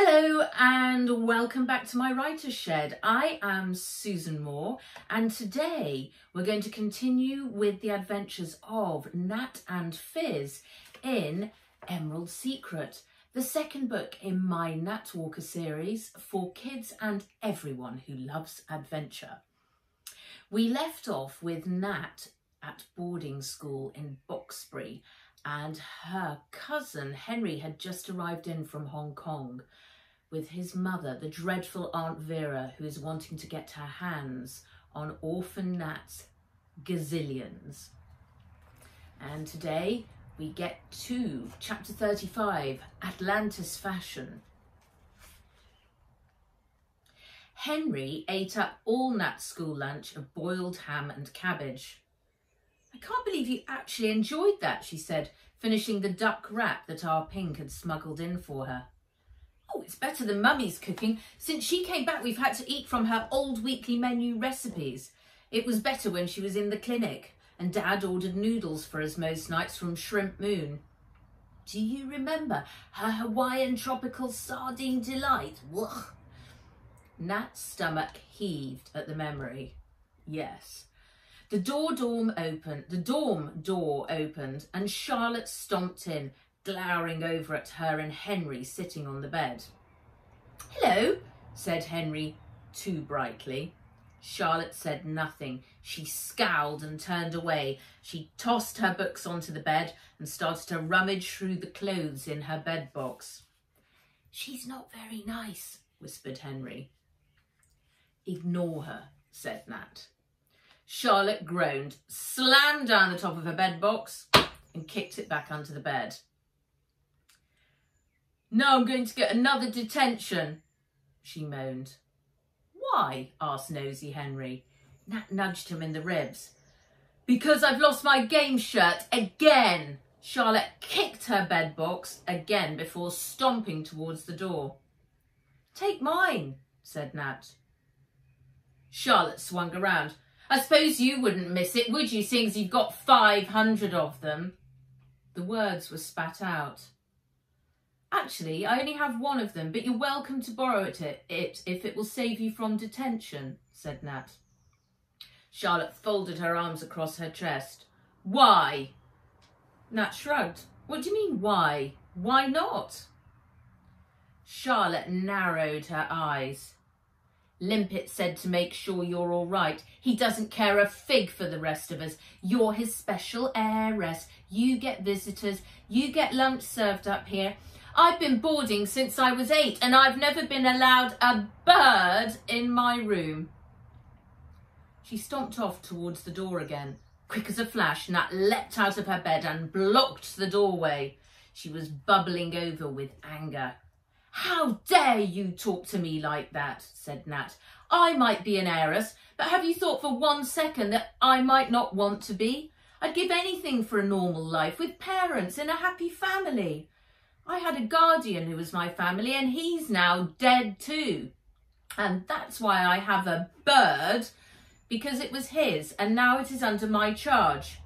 Hello and welcome back to my writer's shed. I am Susan Moore and today we're going to continue with the adventures of Nat and Fizz in Emerald Secret, the second book in my Nat Walker series for kids and everyone who loves adventure. We left off with Nat at boarding school in Boxbury and her cousin Henry had just arrived in from Hong Kong with his mother, the dreadful Aunt Vera, who is wanting to get her hands on Orphan Nat's gazillions. And today we get to chapter 35, Atlantis Fashion. Henry ate up all Nat's school lunch of boiled ham and cabbage. I can't believe you actually enjoyed that, she said, finishing the duck wrap that our Pink had smuggled in for her. Oh, it's better than Mummy's cooking. Since she came back, we've had to eat from her old weekly menu recipes. It was better when she was in the clinic, and Dad ordered noodles for us most nights from Shrimp Moon. Do you remember her Hawaiian tropical sardine delight? Nat's stomach heaved at the memory. Yes. The door dorm opened, the dorm door opened, and Charlotte stomped in, glowering over at her and Henry sitting on the bed. Hello, said Henry too brightly. Charlotte said nothing. She scowled and turned away. She tossed her books onto the bed and started to rummage through the clothes in her bed box. She's not very nice, whispered Henry. Ignore her, said Nat. Charlotte groaned, slammed down the top of her bed box and kicked it back under the bed. Now I'm going to get another detention, she moaned. Why? asked Nosy Henry. Nat nudged him in the ribs. Because I've lost my game shirt again. Charlotte kicked her bed box again before stomping towards the door. Take mine, said Nat. Charlotte swung around. I suppose you wouldn't miss it, would you, seeing as you've got 500 of them? The words were spat out. Actually, I only have one of them, but you're welcome to borrow it, it if it will save you from detention, said Nat. Charlotte folded her arms across her chest. Why? Nat shrugged. What do you mean, why? Why not? Charlotte narrowed her eyes. Limpet said to make sure you're all right. He doesn't care a fig for the rest of us. You're his special heiress. You get visitors. You get lunch served up here. I've been boarding since I was eight and I've never been allowed a bird in my room. She stomped off towards the door again. Quick as a flash, Nat leapt out of her bed and blocked the doorway. She was bubbling over with anger. How dare you talk to me like that, said Nat. I might be an heiress, but have you thought for one second that I might not want to be? I'd give anything for a normal life with parents in a happy family. I had a guardian who was my family and he's now dead too. And that's why I have a bird because it was his and now it is under my charge.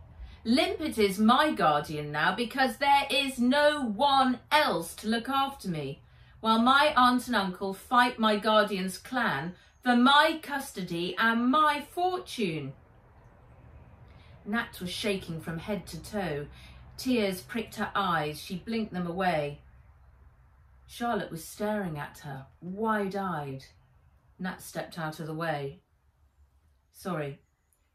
Limpet is my guardian now because there is no one else to look after me, while my aunt and uncle fight my guardian's clan for my custody and my fortune. Nat was shaking from head to toe. Tears pricked her eyes. She blinked them away. Charlotte was staring at her, wide-eyed. Nat stepped out of the way. Sorry,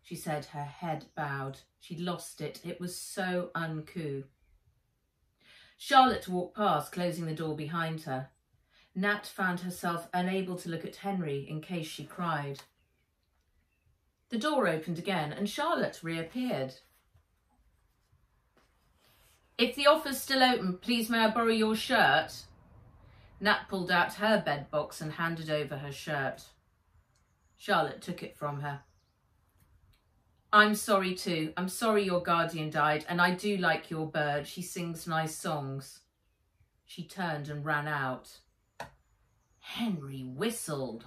she said, her head bowed. She'd lost it. It was so uncouth. Charlotte walked past, closing the door behind her. Nat found herself unable to look at Henry in case she cried. The door opened again and Charlotte reappeared. If the offer's still open, please may I borrow your shirt? Nat pulled out her bed box and handed over her shirt. Charlotte took it from her. I'm sorry too. I'm sorry your guardian died and I do like your bird. She sings nice songs. She turned and ran out. Henry whistled.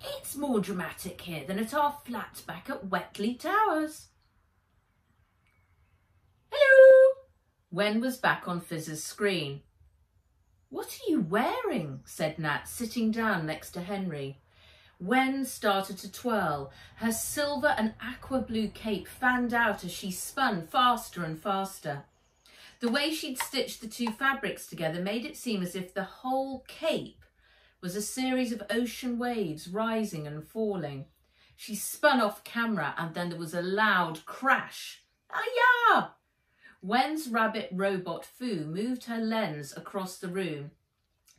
It's more dramatic here than at our flat back at Wetley Towers. Hello! Wen was back on Fizz's screen. What are you wearing? said Nat, sitting down next to Henry. Wen started to twirl. Her silver and aqua blue cape fanned out as she spun faster and faster. The way she'd stitched the two fabrics together made it seem as if the whole cape was a series of ocean waves rising and falling. She spun off camera and then there was a loud crash. Ah, Wen's rabbit robot Foo moved her lens across the room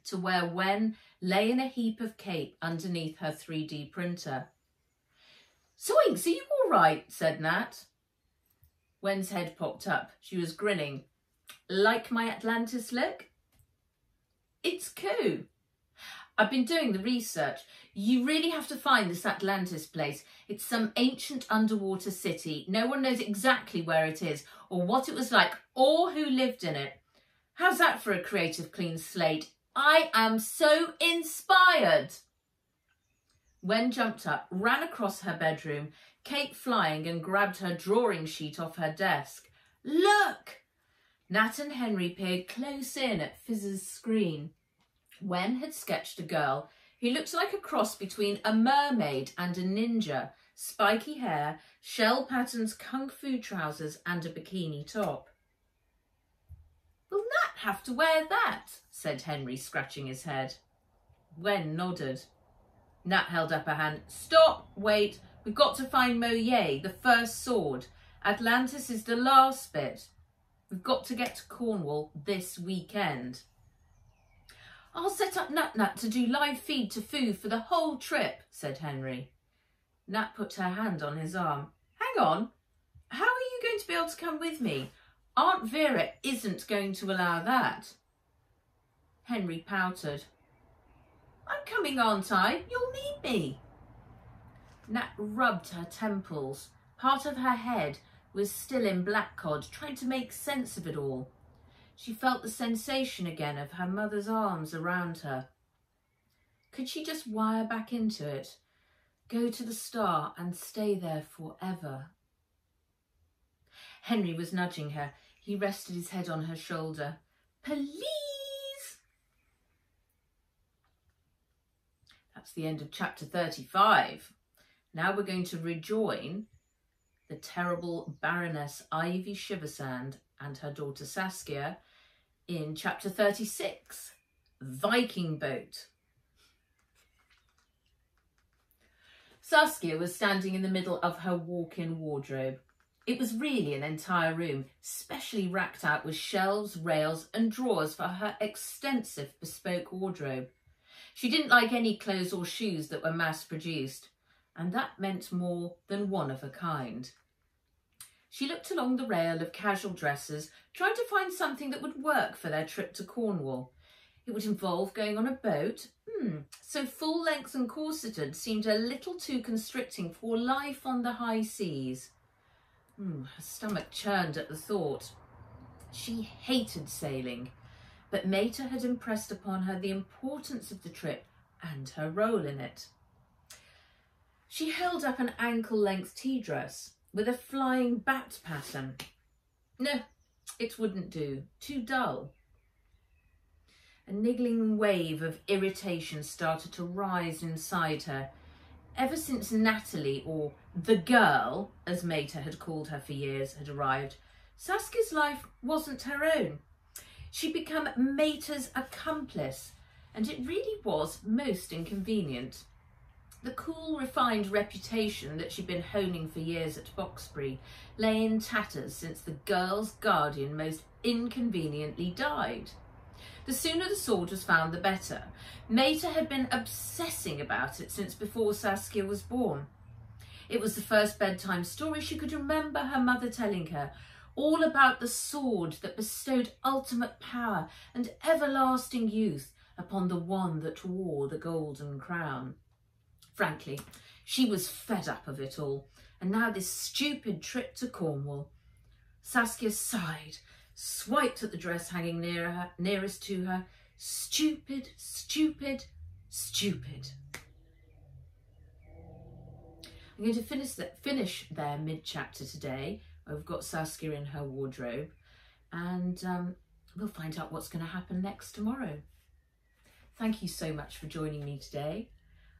to where Wen lay in a heap of cape underneath her 3D printer. Zoinks, are you all right? said Nat. Wen's head popped up. She was grinning. Like my Atlantis look? It's cool. I've been doing the research. You really have to find this Atlantis place. It's some ancient underwater city. No one knows exactly where it is or what it was like or who lived in it. How's that for a creative clean slate? I am so inspired. Wen jumped up, ran across her bedroom, cape flying and grabbed her drawing sheet off her desk. Look! Nat and Henry peered close in at Fizz's screen. Wen had sketched a girl who looked like a cross between a mermaid and a ninja, spiky hair, shell patterns kung fu trousers and a bikini top. Will Nat have to wear that? said Henry, scratching his head. Wen nodded. Nat held up a hand. Stop, wait, we've got to find Mo Ye, the first sword. Atlantis is the last bit. We've got to get to Cornwall this weekend. I'll set up Nat Nat to do live feed to Foo for the whole trip, said Henry. Nat put her hand on his arm. Hang on, how are you going to be able to come with me? Aunt Vera isn't going to allow that. Henry pouted. I'm coming, aren't I? You'll need me. Nat rubbed her temples. Part of her head was still in black cod, trying to make sense of it all. She felt the sensation again of her mother's arms around her. Could she just wire back into it, go to the star and stay there forever? Henry was nudging her. He rested his head on her shoulder. Please! That's the end of chapter 35. Now we're going to rejoin the terrible Baroness Ivy Shiversand and her daughter Saskia in chapter 36, Viking Boat. Saskia was standing in the middle of her walk-in wardrobe. It was really an entire room, specially racked out with shelves, rails and drawers for her extensive bespoke wardrobe. She didn't like any clothes or shoes that were mass-produced, and that meant more than one of a kind. She looked along the rail of casual dresses, trying to find something that would work for their trip to Cornwall. It would involve going on a boat. Hmm, so full length and corseted seemed a little too constricting for life on the high seas. Hmm, her stomach churned at the thought. She hated sailing, but Mater had impressed upon her the importance of the trip and her role in it. She held up an ankle-length tea dress with a flying bat pattern. No, it wouldn't do. Too dull. A niggling wave of irritation started to rise inside her. Ever since Natalie, or the girl, as Mater had called her for years, had arrived, Saskia's life wasn't her own. She'd become Mater's accomplice, and it really was most inconvenient. The cool, refined reputation that she'd been honing for years at Foxbury lay in tatters since the girl's guardian most inconveniently died. The sooner the sword was found, the better. Mater had been obsessing about it since before Saskia was born. It was the first bedtime story she could remember her mother telling her, all about the sword that bestowed ultimate power and everlasting youth upon the one that wore the golden crown. Frankly, she was fed up of it all. And now this stupid trip to Cornwall. Saskia sighed, swiped at the dress hanging near her, nearest to her. Stupid, stupid, stupid. I'm going to finish, the, finish there mid-chapter today. We've got Saskia in her wardrobe and um, we'll find out what's going to happen next tomorrow. Thank you so much for joining me today.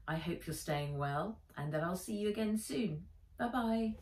I hope you're staying well and that I'll see you again soon. Bye bye.